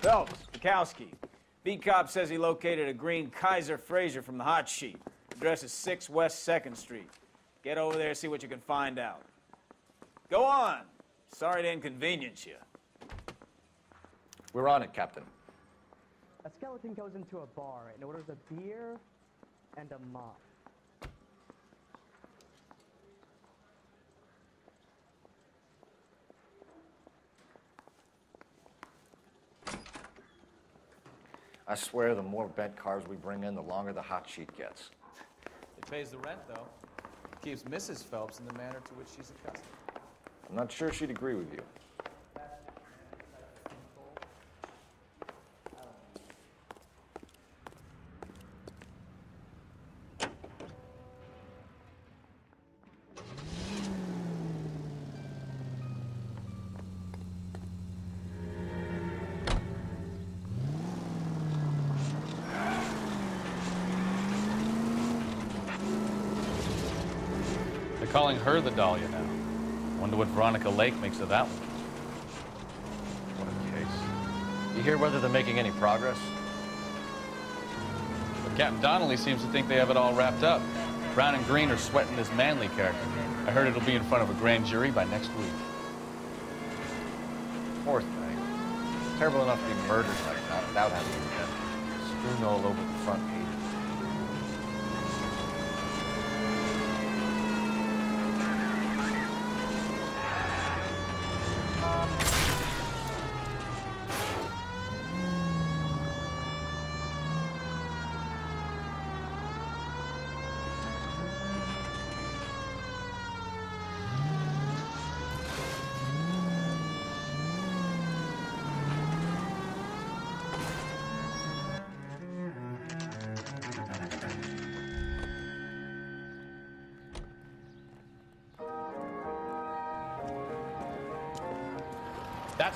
Phelps, Bukowski. Beat cop says he located a green Kaiser Frazer from the hot sheet. Address is 6 West 2nd Street. Get over there, see what you can find out. Go on. Sorry to inconvenience you. We're on it, Captain. A skeleton goes into a bar and orders a beer and a mop. I swear the more bent cars we bring in, the longer the hot sheet gets. It pays the rent, though. Keeps Mrs. Phelps in the manner to which she's accustomed. I'm not sure she'd agree with you. They're calling her the Dahlia now. Wonder what Veronica Lake makes of that one. What a case. You hear whether they're making any progress? But Captain Donnelly seems to think they have it all wrapped up. Brown and Green are sweating this Manley character. I heard it'll be in front of a grand jury by next week. Poor thing. Terrible enough to be murdered like that without having to dead. Strewn all over the front pages.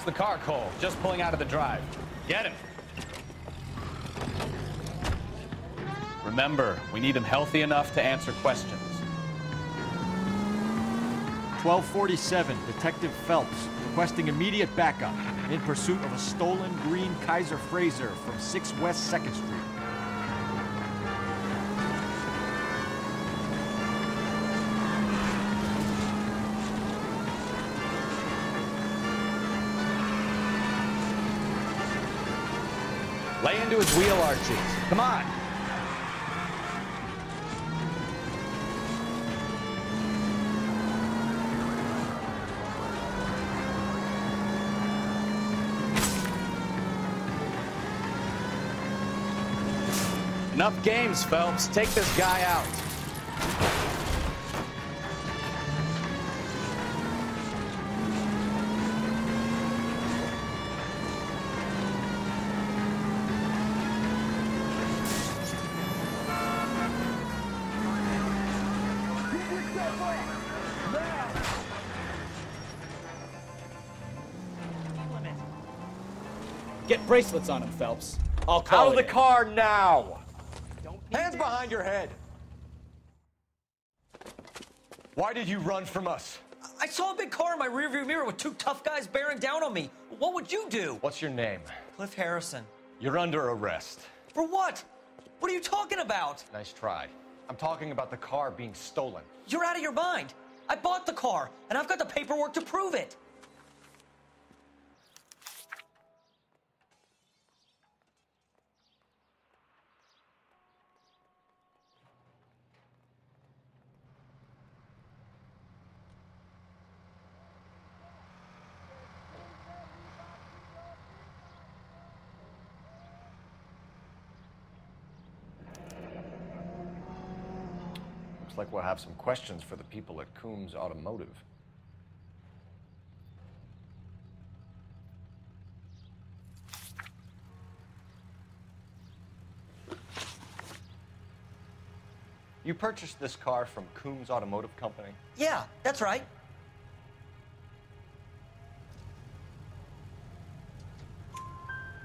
The car, Cole. Just pulling out of the drive. Get him. Remember, we need him healthy enough to answer questions. 1247, Detective Phelps, requesting immediate backup in pursuit of a stolen green Kaiser Frazer from 6 West 2nd Street. Into his wheel arches. Come on. Enough games, Phelps. Take this guy out. Bracelets on him, Phelps. I'll call Out of it the in. car now! Hands behind your head! Why did you run from us? I saw a big car in my rearview mirror with two tough guys bearing down on me. What would you do? What's your name? Cliff Harrison. You're under arrest. For what? What are you talking about? Nice try. I'm talking about the car being stolen. You're out of your mind. I bought the car, and I've got the paperwork to prove it. We'll have some questions for the people at Coombs Automotive. You purchased this car from Coombs Automotive Company? Yeah, that's right.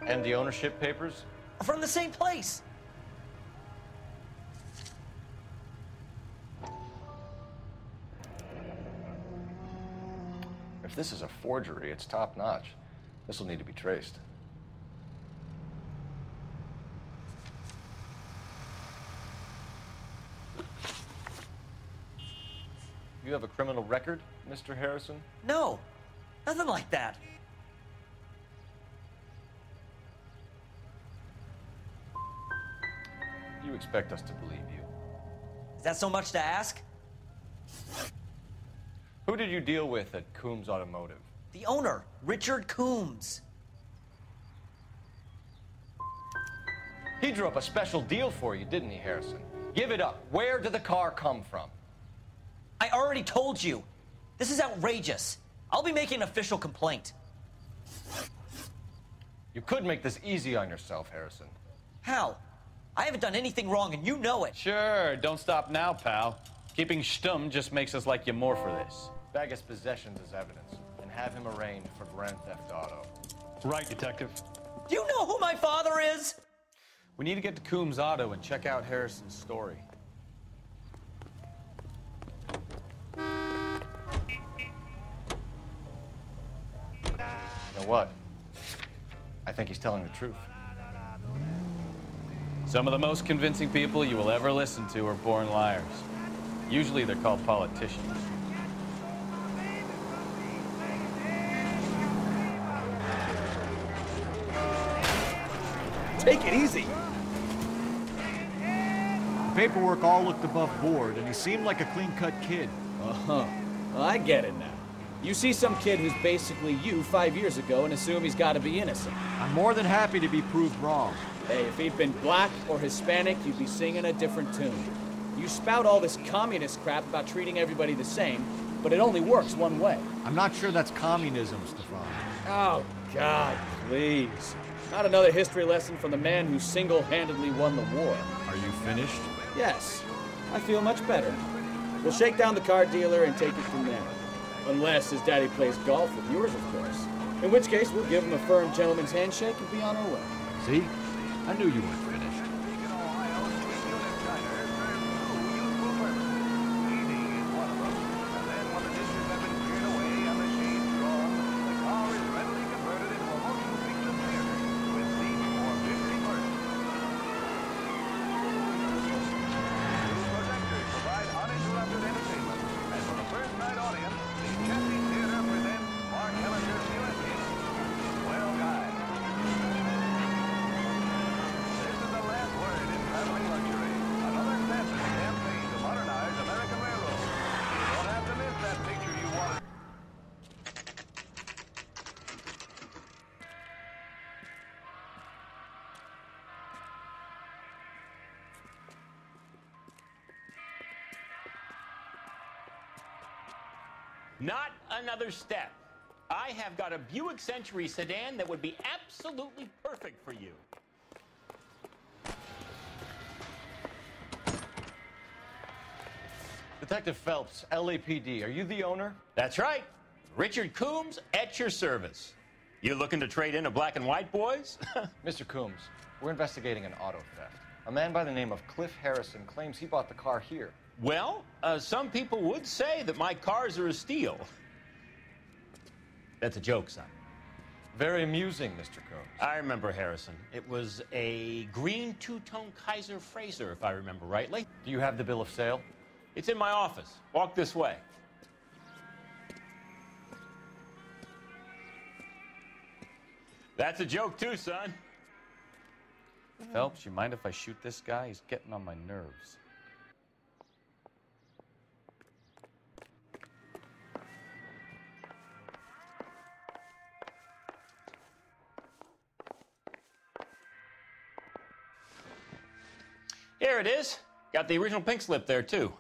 And the ownership papers? From the same place. this is a forgery. It's top notch. This will need to be traced. You have a criminal record, Mr. Harrison? No, nothing like that. You expect us to believe you. Is that so much to ask? Who did you deal with at Coombs Automotive? The owner, Richard Coombs. He drew up a special deal for you, didn't he, Harrison? Give it up. Where did the car come from? I already told you. This is outrageous. I'll be making an official complaint. You could make this easy on yourself, Harrison. How? I haven't done anything wrong, and you know it. Sure, don't stop now, pal. Keeping stum just makes us like you more for this. Bag his possessions as evidence and have him arraigned for Grand Theft Auto. Right, Detective. Do you know who my father is? We need to get to Coombs Auto and check out Harrison's story. You know what? I think he's telling the truth. Some of the most convincing people you will ever listen to are born liars. Usually they're called politicians. Take it easy. The paperwork all looked above board, and he seemed like a clean-cut kid. Uh-huh. Well, I get it now. You see some kid who's basically you five years ago and assume he's got to be innocent. I'm more than happy to be proved wrong. Hey, if he'd been black or Hispanic, you'd be singing a different tune. You spout all this communist crap about treating everybody the same, but it only works one way. I'm not sure that's communism, Stefan. Oh, God, please. Not another history lesson from the man who single-handedly won the war. Are you finished? Yes, I feel much better. We'll shake down the car dealer and take it from there. Unless his daddy plays golf with yours, of course. In which case, we'll give him a firm gentleman's handshake and be on our way. See? I knew you weren't Not another step. I have got a Buick Century sedan that would be absolutely perfect for you. Detective Phelps, LAPD, are you the owner? That's right. Richard Coombs at your service. You looking to trade in a black and white, boys? Mr. Coombs, we're investigating an auto theft. A man by the name of Cliff Harrison claims he bought the car here. Well, uh, some people would say that my cars are a steal. That's a joke, son. Very amusing, Mr. Coombs. I remember Harrison. It was a green two-tone Kaiser Frazer, if I remember rightly. Do you have the bill of sale? It's in my office. Walk this way. That's a joke too, son. Phelps, you mind if I shoot this guy? He's getting on my nerves. Here it is. Got the original pink slip there too.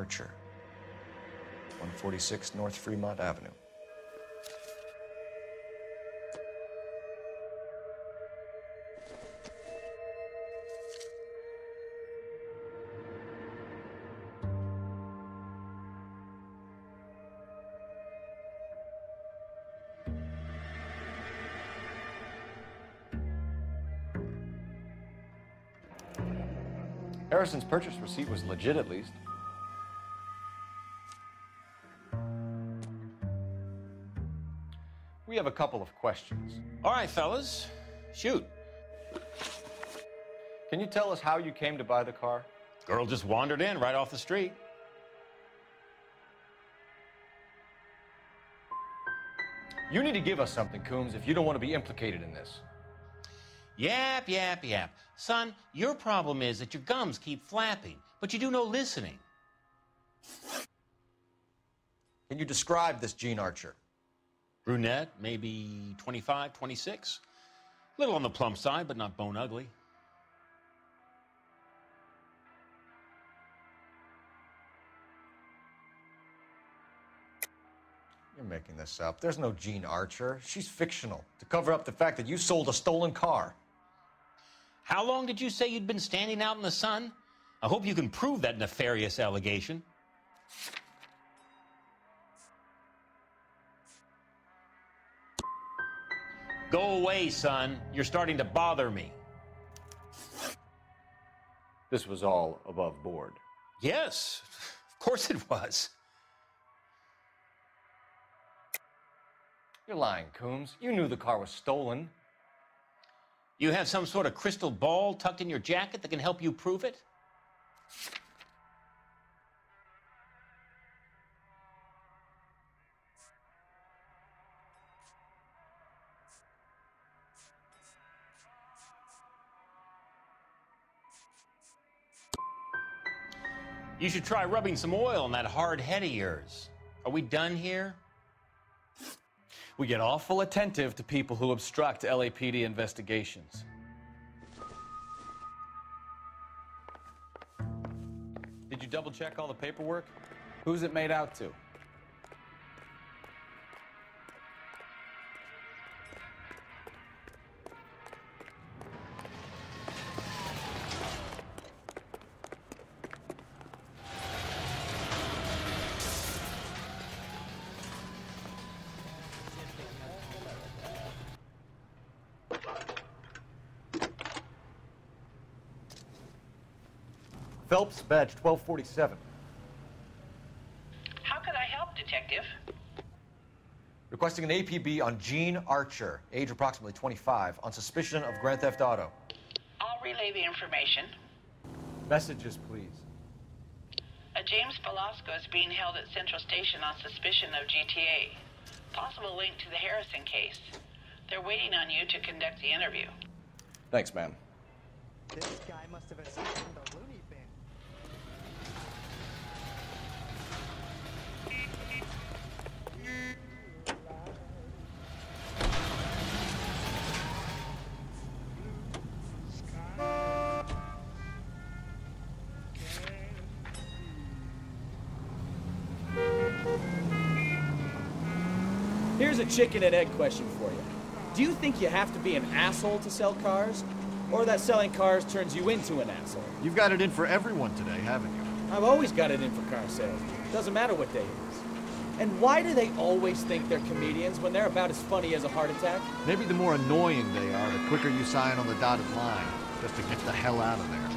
Archer, 146 North Fremont Avenue. Harrison's purchase receipt was legit, at least. Have a couple of questions. All right, fellas, shoot. Can you tell us how you came to buy the car? Girl just wandered in right off the street. You need to give us something, Coombs, if you don't want to be implicated in this. Yap, yap, yap. Son, your problem is that your gums keep flapping, but you do no listening. Can you describe this Gene Archer? Brunette, maybe 25, 26. A Little on the plump side, but not bone ugly. You're making this up. There's no Jean Archer. She's fictional to cover up the fact that you sold a stolen car. How long did you say you'd been standing out in the sun? I hope you can prove that nefarious allegation. Go away, son. You're starting to bother me. This was all above board. Yes, of course it was. You're lying, Coombs. You knew the car was stolen. You have some sort of crystal ball tucked in your jacket that can help you prove it? You should try rubbing some oil on that hard head of yours. Are we done here? We get awful attentive to people who obstruct LAPD investigations. Did you double check all the paperwork? Who's it made out to? Phelps, badge 1247. How could I help, Detective? Requesting an APB on Gene Archer, age approximately 25, on suspicion of Grand Theft Auto. I'll relay the information. Messages, please. A James Velasco is being held at Central Station on suspicion of GTA. Possible link to the Harrison case. They're waiting on you to conduct the interview. Thanks, ma'am. This guy must have escaped a chicken and egg question for you. Do you think you have to be an asshole to sell cars? Or that selling cars turns you into an asshole? You've got it in for everyone today, haven't you? I've always got it in for car sales. Doesn't matter what day it is. And why do they always think they're comedians when they're about as funny as a heart attack? Maybe the more annoying they are, the quicker you sign on the dotted line, just to get the hell out of there.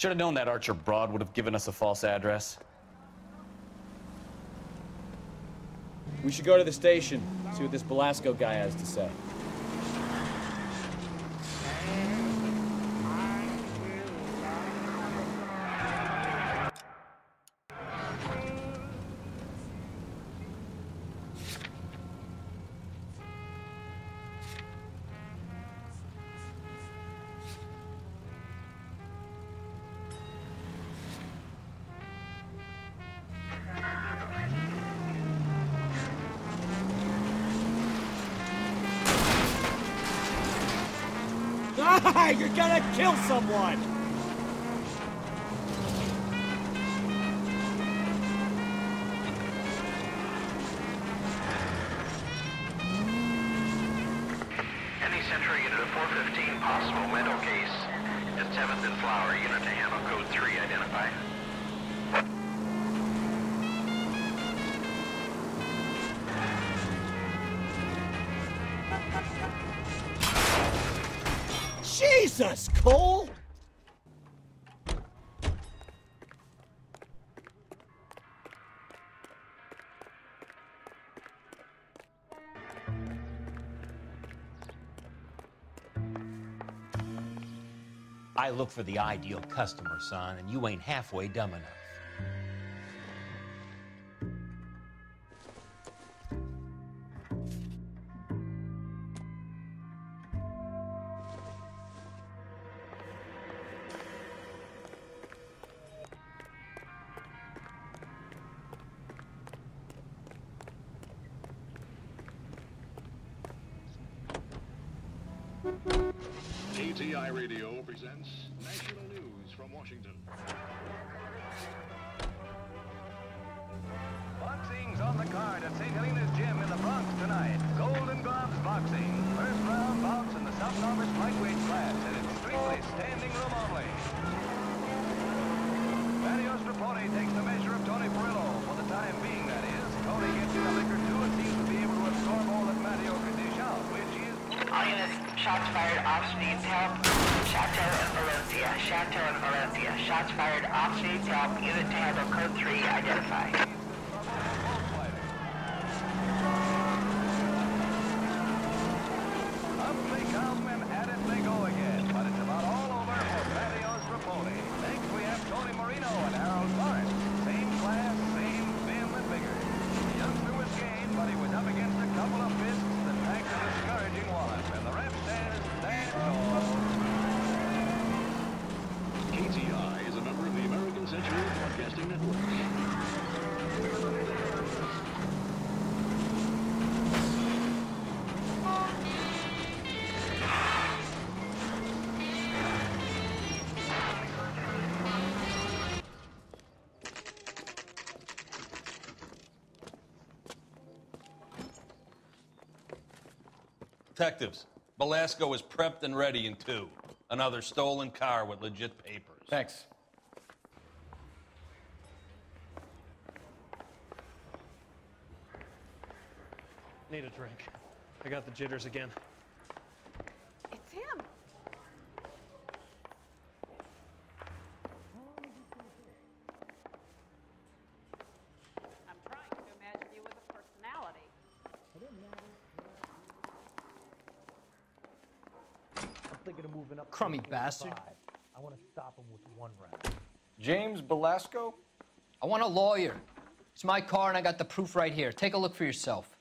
Should have known that Archer Broad would have given us a false address. We should go to the station, see what this Velasco guy has to say. Gonna kill someone! Jesus, Cole! I look for the ideal customer, son, and you ain't halfway dumb enough. National News from Washington. Boxing's on the card at St. Helena's Gym in the Bronx tonight. Golden Gloves Boxing. First round bouts in the sub-novice lightweight class, and it's strictly standing room only. Vanios Raponi takes the measure of Tony Perillo. For the time being, that is. Tony gets in a lick or two and seems to be able to absorb all that Matteo can dish out, which is... Shots fired off speed help. Chateau and Valencia. Chateau and Valencia. Shots fired off speed help. Unit to handle code 3, identify. Detectives, Velasco is prepped and ready in two. Another stolen car with legit papers. Thanks. Need a drink. I got the jitters again. It's him. I'm trying to imagine you with a personality. I'm thinking of moving up. to Crummy bastard. I want to stop him with one round. James Velasco? I want a lawyer. It's my car and I got the proof right here. Take a look for yourself.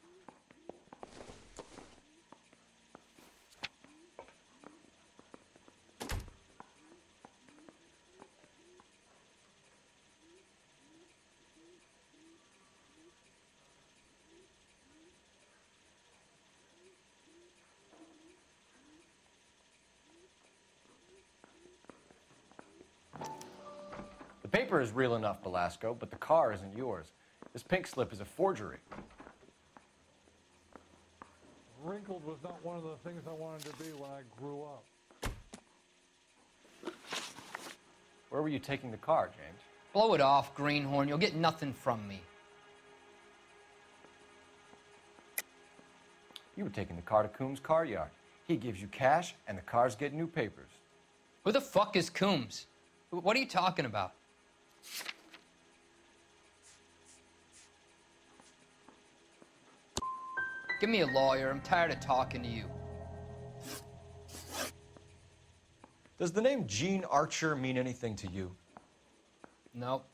The paper is real enough, Velasco, but the car isn't yours. This pink slip is a forgery. Wrinkled was not one of the things I wanted to be when I grew up. Where were you taking the car, James? Blow it off, Greenhorn. You'll get nothing from me. You were taking the car to Coombs' car yard. He gives you cash, and the cars get new papers. Who the fuck is Coombs? What are you talking about? Give me a lawyer. I'm tired of talking to you. Does the name Jean Archer mean anything to you? Nope.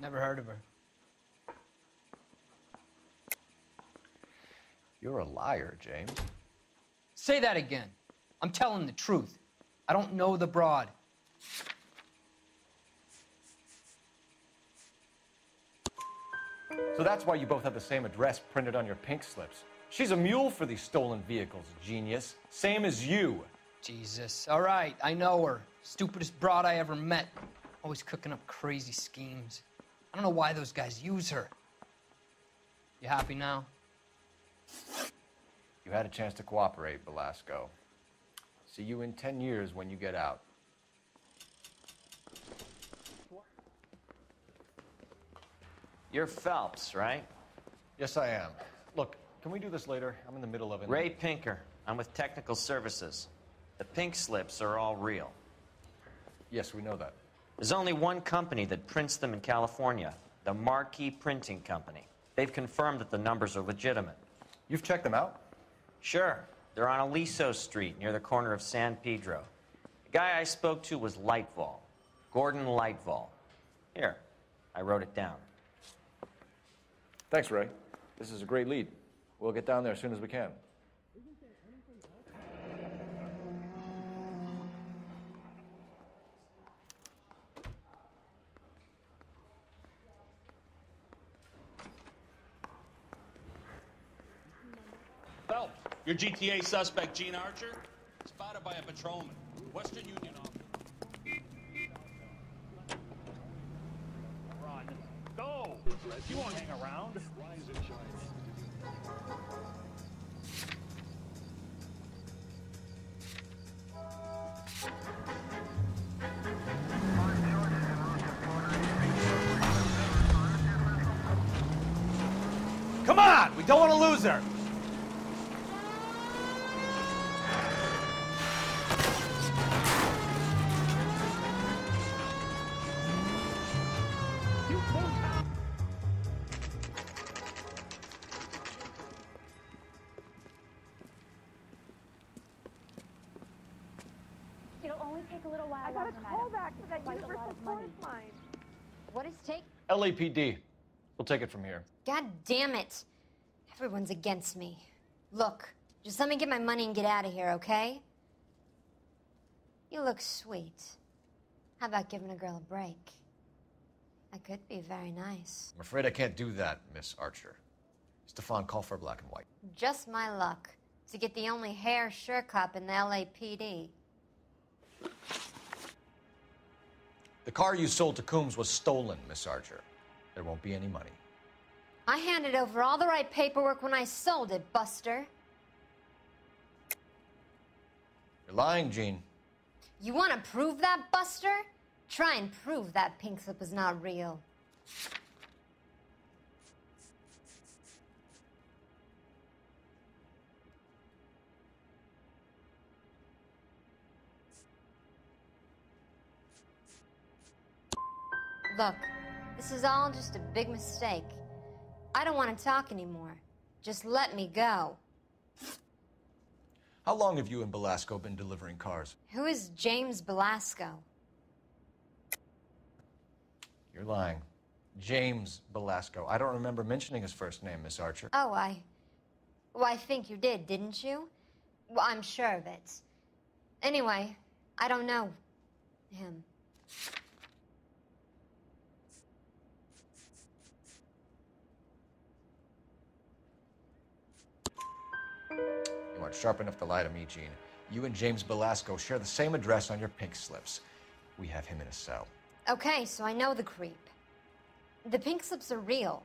Never heard of her. You're a liar, James. Say that again. I'm telling the truth. I don't know the broad. So that's why you both have the same address printed on your pink slips. She's a mule for these stolen vehicles, genius. Same as you. Jesus. All right, I know her. Stupidest broad I ever met. Always cooking up crazy schemes. I don't know why those guys use her. You happy now? You had a chance to cooperate, Velasco. See you in 10 years when you get out. You're Phelps, right? Yes, I am. Look, can we do this later? I'm in the middle of it. Ray Pinker. I'm with Technical Services. The pink slips are all real. Yes, we know that. There's only one company that prints them in California the Marquee Printing Company. They've confirmed that the numbers are legitimate. You've checked them out? Sure. They're on Aliso Street near the corner of San Pedro. The guy I spoke to was Lightval, Gordon Lightval. Here, I wrote it down. Thanks, Ray. This is a great lead. We'll get down there as soon as we can. Phelps, your GTA suspect, Gene Archer, spotted by a patrolman. Western Union officer. Run. Go! You won't hang around. Come on! We don't want to lose her! LAPD. We'll take it from here. God damn it! Everyone's against me. Look, just let me get my money and get out of here, okay? You look sweet. How about giving a girl a break? I could be very nice. I'm afraid I can't do that, Miss Archer. Stefan, call for black and white. Just my luck to get the only hair sure cop in the LAPD. The car you sold to Coombs was stolen, Miss Archer. There won't be any money. I handed over all the right paperwork when I sold it, Buster. You're lying, Gene. You want to prove that, Buster? Try and prove that pink slip is not real. Look, this is all just a big mistake. I don't want to talk anymore. Just let me go. How long have you and Velasco been delivering cars? Who is James Velasco? You're lying. James Velasco. I don't remember mentioning his first name, Miss Archer. Oh, I. Well, I think you did, didn't you? Well, I'm sure of it. Anyway, I don't know him. You aren't sharp enough to lie to me, Gene. You and James Velasco share the same address on your pink slips. We have him in a cell. Okay, so I know the creep. The pink slips are real.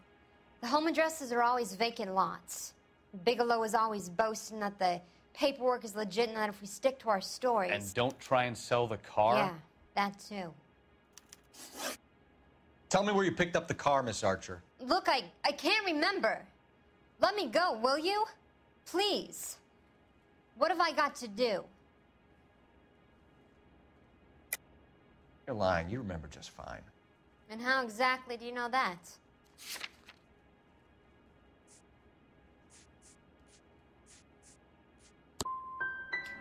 The home addresses are always vacant lots. Bigelow is always boasting that the paperwork is legit and that if we stick to our stories. And don't try and sell the car? Yeah, that too. Tell me where you picked up the car, Miss Archer. Look, I, I can't remember. Let me go, will you? Please. What have I got to do? You're lying. You remember just fine. And how exactly do you know that?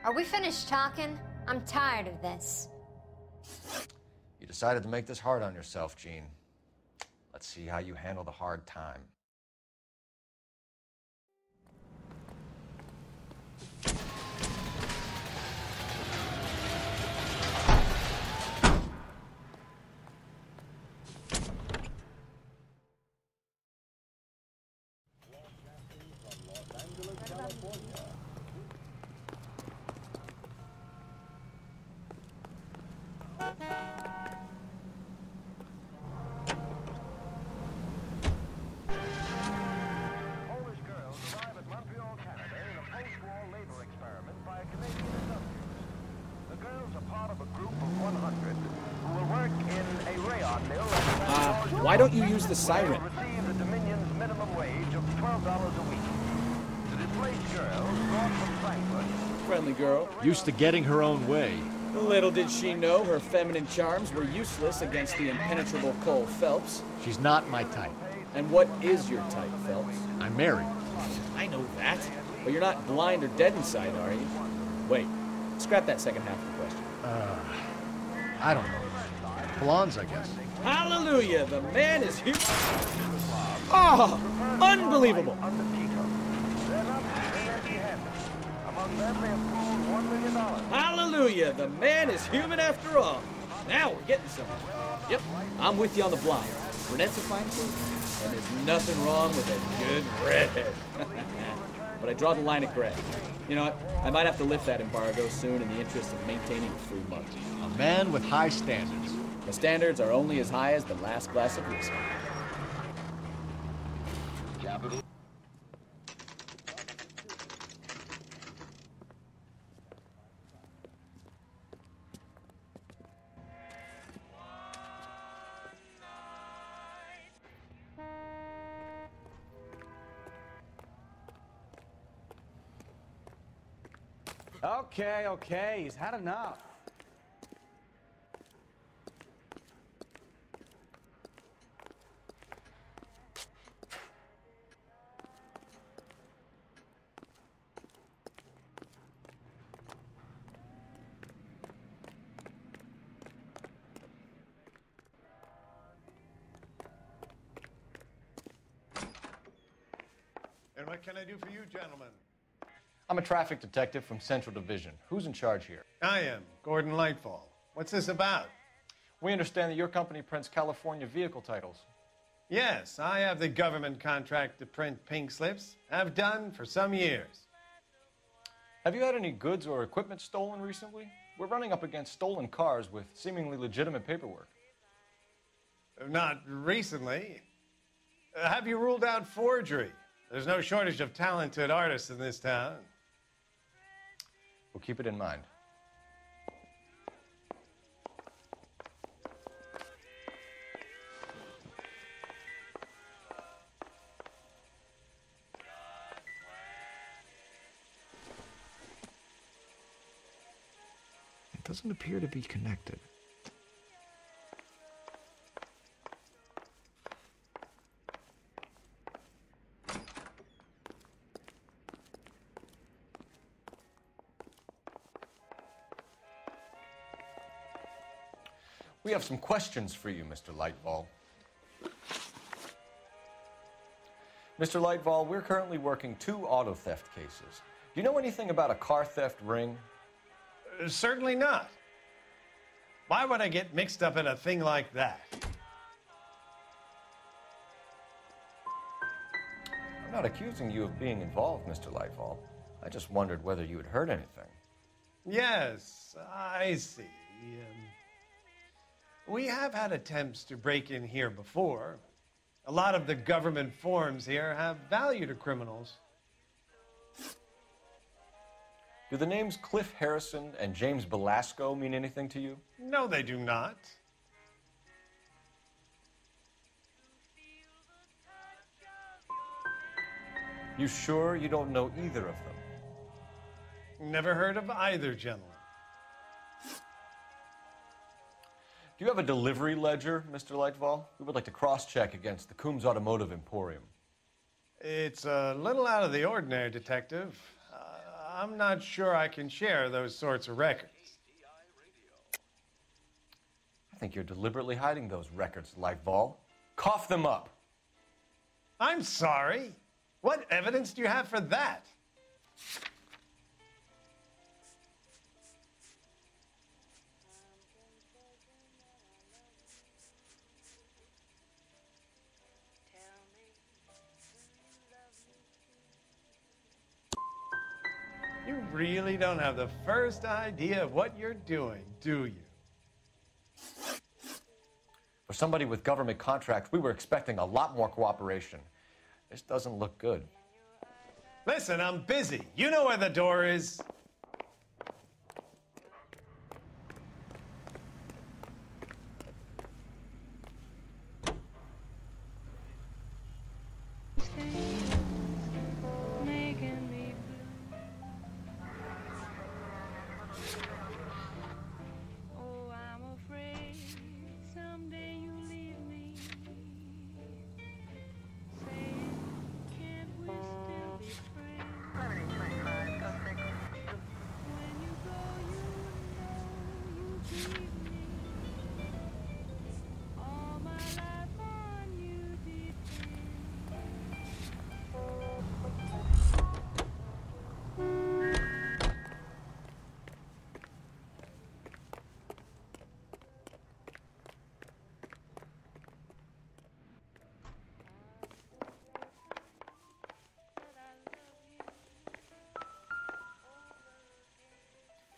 Are we finished talking? I'm tired of this. You decided to make this hard on yourself, Gene. Let's see how you handle the hard time. Why don't you use the siren? Receive the Dominion's minimum wage of $12 a week. The displaced girl, brought from Frankfurt, Friendly girl. Used to getting her own way. Little did she know her feminine charms were useless against the impenetrable Cole Phelps. She's not my type. And what is your type, Phelps? I'm married. I know that. But you're not blind or dead inside, are you? Wait, scrap that second half of the question. Uh, I don't know. Blondes, I guess. Hallelujah! The man is here. Oh, unbelievable! among them they have pooled $1 million. Hallelujah! The man is human after all. Now we're getting somewhere. Yep, I'm with you on the blind. Brunette's a fine too, and there's nothing wrong with a good redhead. but I draw the line at gray. You know what? I might have to lift that embargo soon in the interest of maintaining a free market. A man with high standards. The standards are only as high as the last glass of whiskey. Capital. Okay, okay, he's had enough. I do for you, gentlemen? I'm a traffic detective from Central Division. Who's in charge here? I am, Gordon Lightfall. What's this about? We understand that your company prints California vehicle titles. Yes, I have the government contract to print pink slips. I've done for some years. Have you had any goods or equipment stolen recently? We're running up against stolen cars with seemingly legitimate paperwork. Not recently. Uh, have you ruled out forgery? There's no shortage of talented artists in this town. We'll keep it in mind. It doesn't appear to be connected. We have some questions for you, Mr. Lightfall. Mr. Lightfall, we're currently working two auto theft cases. Do you know anything about a car theft ring? Uh, certainly not. Why would I get mixed up in a thing like that? I'm not accusing you of being involved, Mr. Lightfall. I just wondered whether you had heard anything. Yes, I see. Um, we have had attempts to break in here before. A lot of the government forms here have value to criminals. Do the names Cliff Harrison and James Velasco mean anything to you? No, they do not. You sure you don't know either of them? Never heard of either gentleman. Do you have a delivery ledger, Mr. Lightval? We would like to cross check against the Coombs Automotive Emporium. It's a little out of the ordinary, Detective. Uh, I'm not sure I can share those sorts of records. I think you're deliberately hiding those records, Lightval. Cough them up. I'm sorry. What evidence do you have for that? Really don't have the first idea of what you're doing, do you? For somebody with government contracts, we were expecting a lot more cooperation. This doesn't look good. Listen, I'm busy. You know where the door is.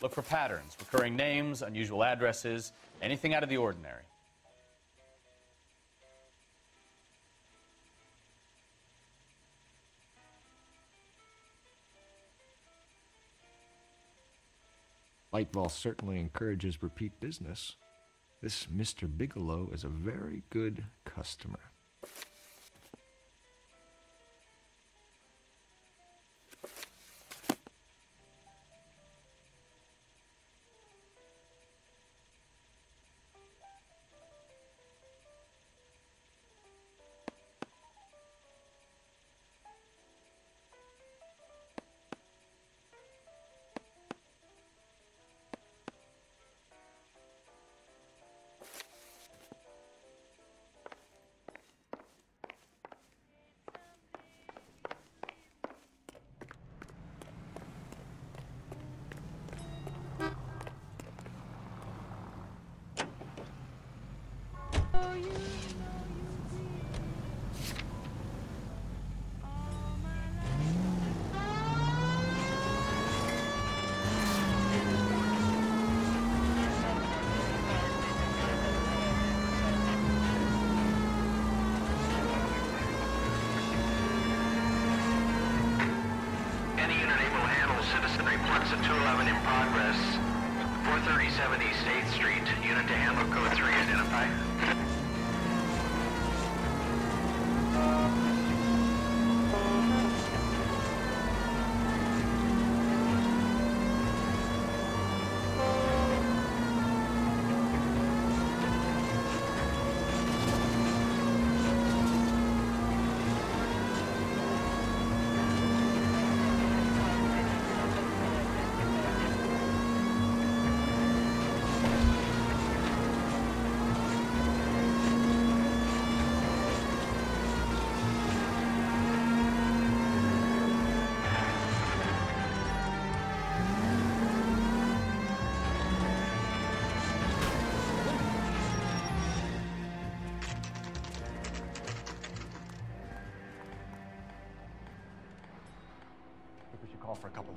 Look for patterns, recurring names, unusual addresses, anything out of the ordinary. Lightval certainly encourages repeat business. This Mr. Bigelow is a very good customer.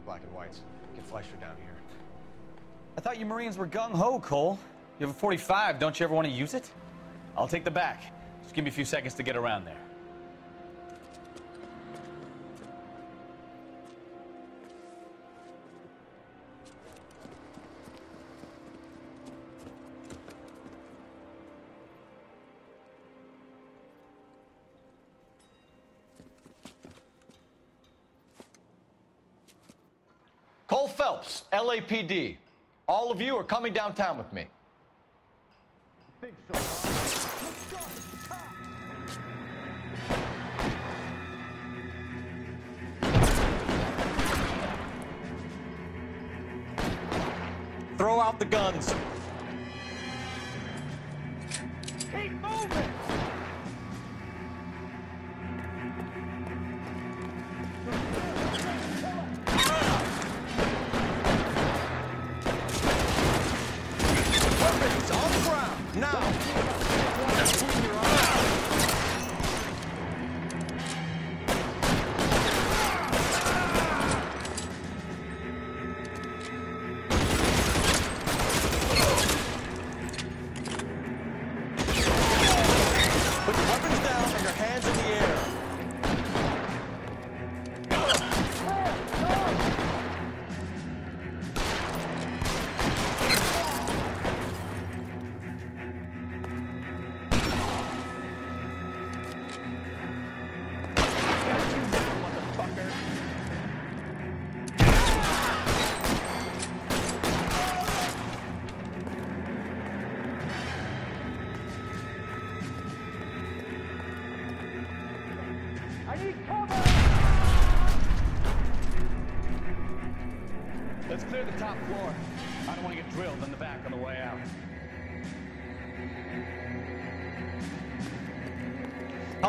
Of black and whites. Get Fleischer down here. I thought you Marines were gung ho, Cole. You have a 45. Don't you ever want to use it? I'll take the back. Just give me a few seconds to get around there. Phelps, LAPD. All of you are coming downtown with me. Throw out the guns.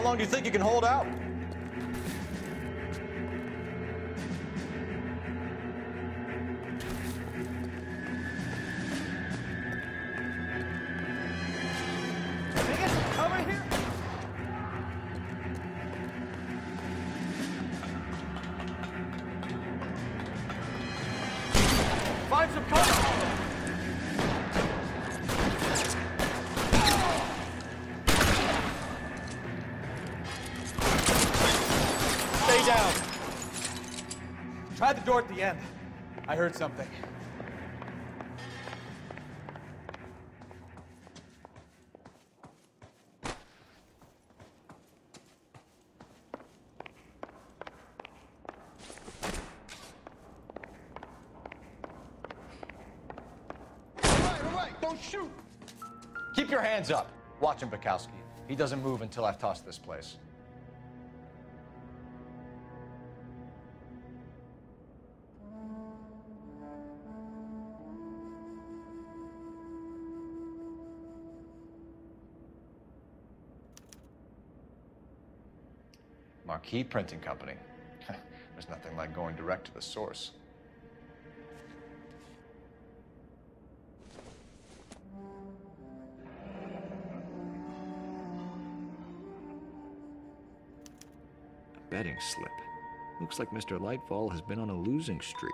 Long do you think you can hold out? Outside the door at the end. I heard something. Don't shoot! Keep your hands up. Watch him, Bukowski. He doesn't move until I've tossed this place. Marquee Printing Company. There's nothing like going direct to the source. A Betting slip. Looks like Mr. Lightfall has been on a losing streak.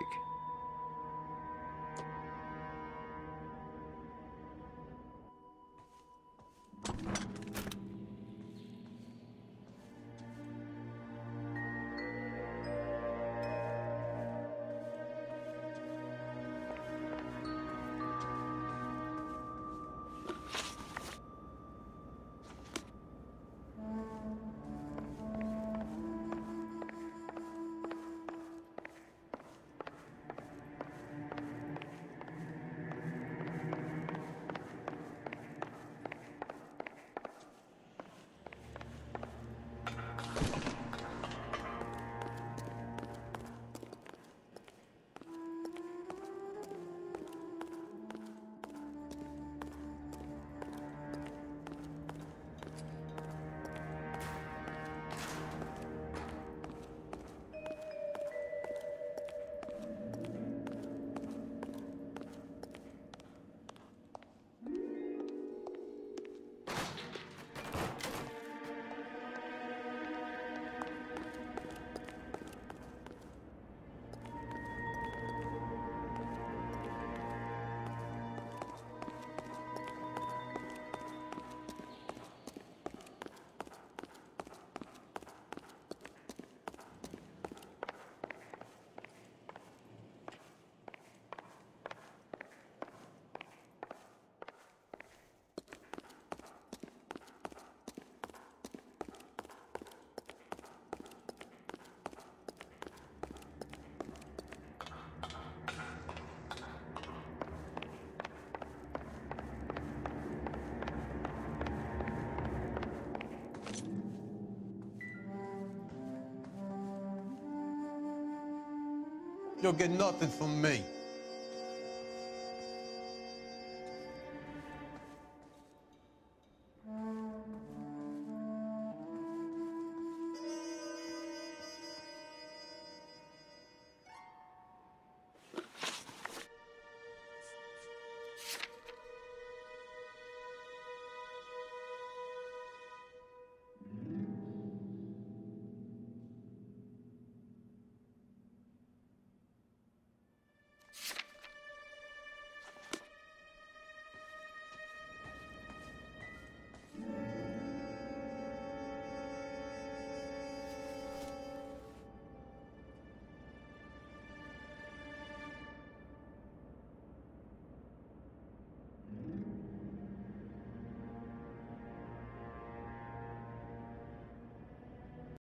You'll get nothing from me.